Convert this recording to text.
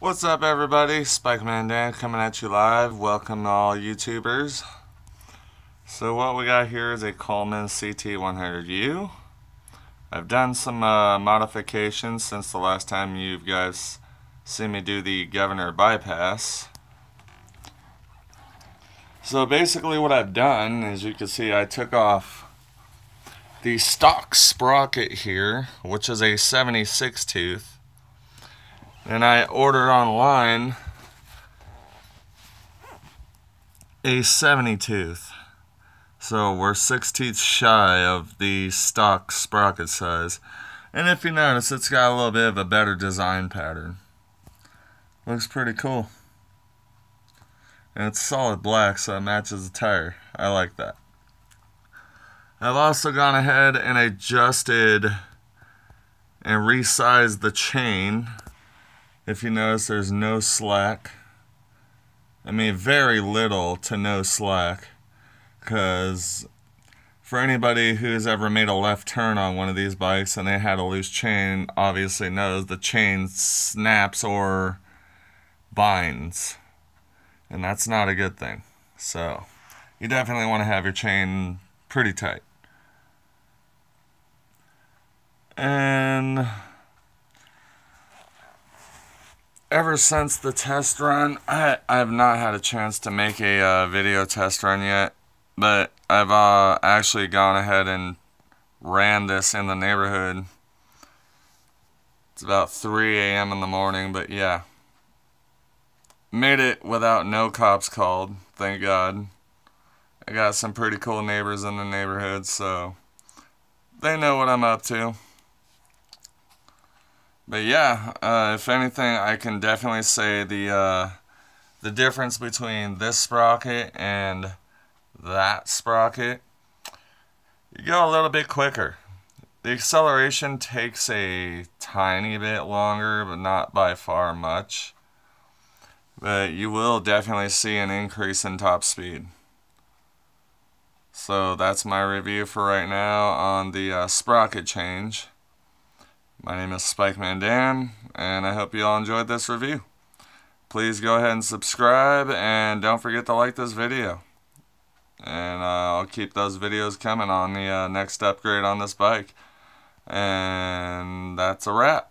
What's up everybody? Spikeman Dan coming at you live. Welcome to all YouTubers. So what we got here is a Coleman CT100U. I've done some uh, modifications since the last time you guys seen me do the governor bypass. So basically what I've done, as you can see, I took off the stock sprocket here, which is a 76 tooth. And I ordered online a 70 tooth. So we're six teeth shy of the stock sprocket size. And if you notice, it's got a little bit of a better design pattern. Looks pretty cool. And it's solid black, so it matches the tire. I like that. I've also gone ahead and adjusted and resized the chain. If you notice, there's no slack. I mean, very little to no slack. Because for anybody who's ever made a left turn on one of these bikes and they had a loose chain, obviously knows the chain snaps or binds. And that's not a good thing. So, you definitely want to have your chain pretty tight. And ever since the test run, I, I have not had a chance to make a uh, video test run yet, but I've uh, actually gone ahead and ran this in the neighborhood. It's about 3 a.m. in the morning, but yeah. Made it without no cops called, thank God. I got some pretty cool neighbors in the neighborhood, so they know what I'm up to. But yeah, uh, if anything, I can definitely say the uh, the difference between this sprocket and that sprocket, you go a little bit quicker. The acceleration takes a tiny bit longer, but not by far much. But you will definitely see an increase in top speed. So that's my review for right now on the uh, sprocket change. My name is Spikeman Dan, and I hope you all enjoyed this review. Please go ahead and subscribe, and don't forget to like this video. And uh, I'll keep those videos coming on the uh, next upgrade on this bike. And that's a wrap.